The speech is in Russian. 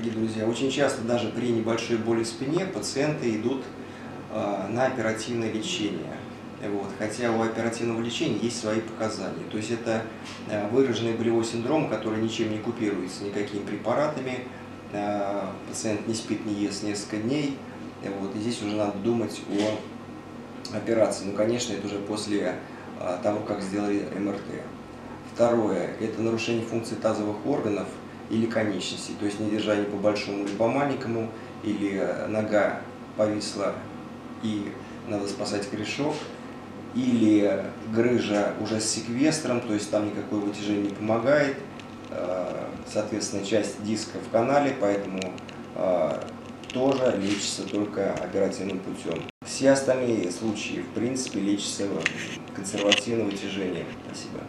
Дорогие друзья, очень часто даже при небольшой боли в спине пациенты идут э, на оперативное лечение. Вот. Хотя у оперативного лечения есть свои показания. То есть это э, выраженный болевой синдром, который ничем не купируется, никакими препаратами. Э, пациент не спит, не ест несколько дней. Вот. И здесь уже надо думать о операции. Ну, конечно, это уже после того, как сделали МРТ. Второе – это нарушение функции тазовых органов или конечностей, то есть недержание по большому или по маленькому, или нога повисла и надо спасать корешок, или грыжа уже с секвестром, то есть там никакое вытяжение не помогает, э, соответственно, часть диска в канале, поэтому э, тоже лечится только оперативным путем. Все остальные случаи, в принципе, лечатся консервативным вытяжением. Спасибо.